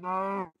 No.